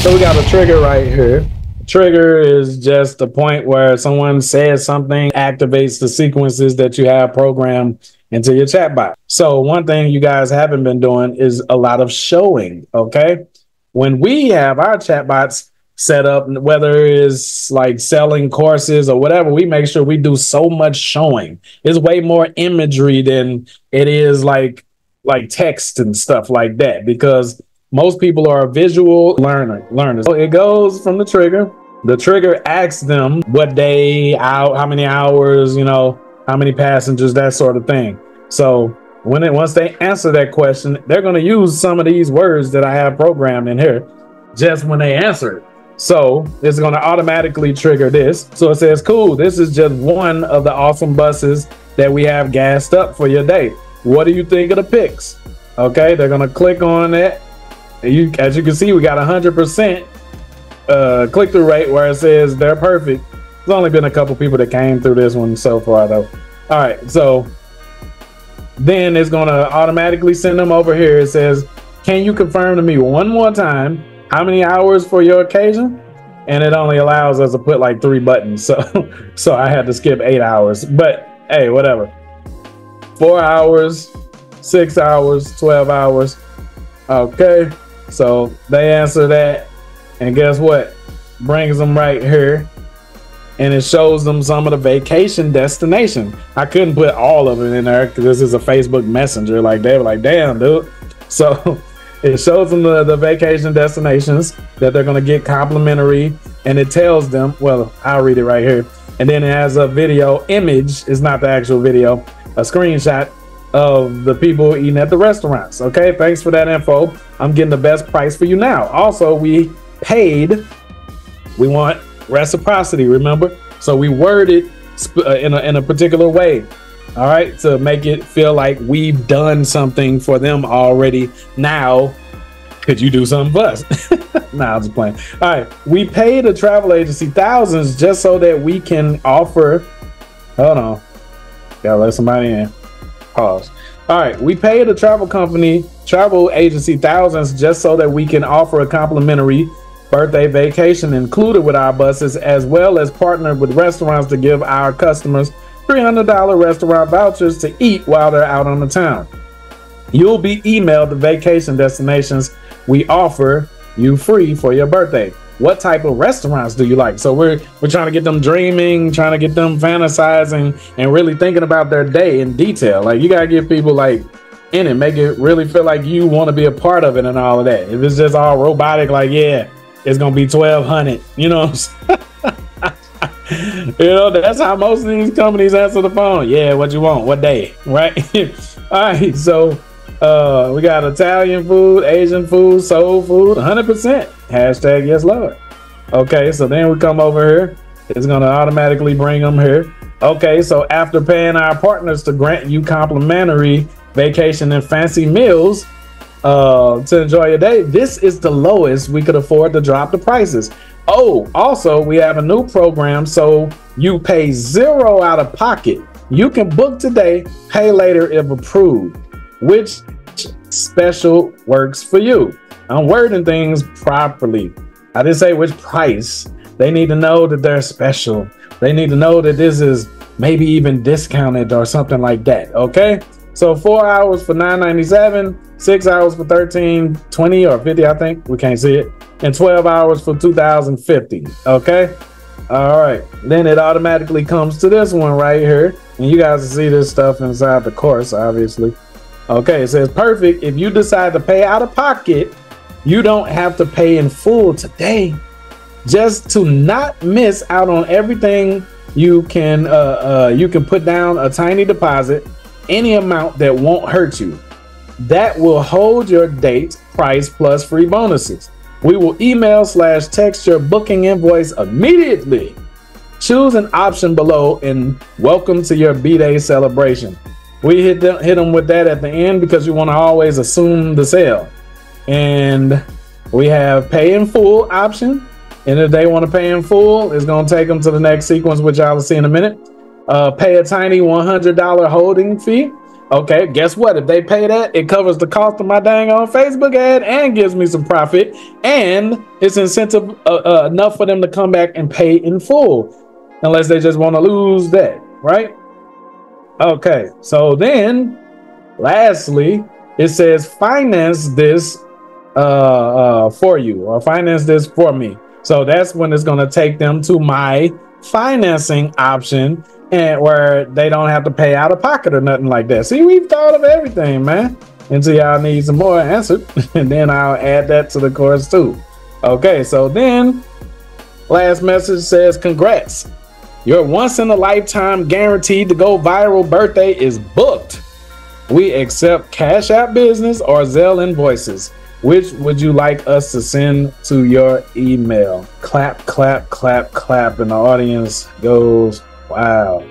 So we got a trigger right here. Trigger is just the point where someone says something, activates the sequences that you have programmed into your chatbot. So one thing you guys haven't been doing is a lot of showing. Okay. When we have our chatbots set up, whether it's like selling courses or whatever, we make sure we do so much showing. It's way more imagery than it is like like text and stuff like that because most people are visual learner learners. So it goes from the trigger. The trigger asks them what day, out, how many hours, you know, how many passengers, that sort of thing. So when it once they answer that question, they're going to use some of these words that I have programmed in here just when they answer it. So it's going to automatically trigger this. So it says, cool, this is just one of the awesome buses that we have gassed up for your day. What do you think of the pics? Okay, they're going to click on it you, as you can see, we got a hundred percent uh, click through rate where it says they're perfect. There's only been a couple people that came through this one so far, though. All right, so then it's gonna automatically send them over here. It says, "Can you confirm to me one more time how many hours for your occasion?" And it only allows us to put like three buttons, so so I had to skip eight hours. But hey, whatever. Four hours, six hours, twelve hours. Okay. So they answer that, and guess what? Brings them right here, and it shows them some of the vacation destination. I couldn't put all of it in there because this is a Facebook Messenger. Like they were like, "Damn, dude." So it shows them the, the vacation destinations that they're gonna get complimentary, and it tells them. Well, I'll read it right here, and then it has a video image. It's not the actual video, a screenshot of the people eating at the restaurants. Okay, thanks for that info. I'm getting the best price for you now. Also, we paid. We want reciprocity. Remember, so we worded uh, in a in a particular way. All right, to make it feel like we've done something for them already. Now, could you do something for us? nah, I'm playing. All right, we paid a travel agency thousands just so that we can offer. Hold on, gotta let somebody in. Pause. All right, we paid a travel company, travel agency thousands just so that we can offer a complimentary birthday vacation included with our buses, as well as partner with restaurants to give our customers $300 restaurant vouchers to eat while they're out on the town. You'll be emailed the vacation destinations we offer you free for your birthday what type of restaurants do you like? So we're we're trying to get them dreaming, trying to get them fantasizing, and really thinking about their day in detail. Like you gotta give people like in it, make it really feel like you want to be a part of it and all of that. If it's just all robotic, like yeah, it's gonna be twelve hundred, you know. you know, that's how most of these companies answer the phone. Yeah, what you want? What day? Right? all right, so uh, we got Italian food, Asian food, soul food, 100%. Hashtag yes, Lord. Okay, so then we come over here. It's going to automatically bring them here. Okay, so after paying our partners to grant you complimentary vacation and fancy meals uh, to enjoy your day, this is the lowest we could afford to drop the prices. Oh, also, we have a new program so you pay zero out of pocket. You can book today, pay later if approved which special works for you. I'm wording things properly. I didn't say which price. They need to know that they're special. They need to know that this is maybe even discounted or something like that. Okay. So four hours for 9.97, six hours for 13.20 or 50, I think. We can't see it. And 12 hours for 2050. Okay. All right. Then it automatically comes to this one right here. And you guys see this stuff inside the course, obviously. Okay, it says perfect. If you decide to pay out of pocket, you don't have to pay in full today. Just to not miss out on everything, you can uh, uh, you can put down a tiny deposit, any amount that won't hurt you. That will hold your date, price plus free bonuses. We will email slash text your booking invoice immediately. Choose an option below and welcome to your B-Day celebration. We hit them hit them with that at the end because we want to always assume the sale. And we have pay in full option. And if they want to pay in full, it's going to take them to the next sequence, which I'll see in a minute. Uh, pay a tiny $100 holding fee. Okay, guess what? If they pay that, it covers the cost of my dang on Facebook ad and gives me some profit, and it's incentive uh, uh, enough for them to come back and pay in full, unless they just want to lose that, right? Okay, so then, lastly, it says finance this uh, uh, for you or finance this for me. So that's when it's going to take them to my financing option and where they don't have to pay out of pocket or nothing like that. See, we've thought of everything, man. Until y'all need some more answered, and then I'll add that to the course too. Okay, so then last message says, Congrats. Your once in a lifetime guaranteed to go viral birthday is booked. We accept Cash App Business or Zelle invoices. Which would you like us to send to your email? Clap, clap, clap, clap. And the audience goes, wow.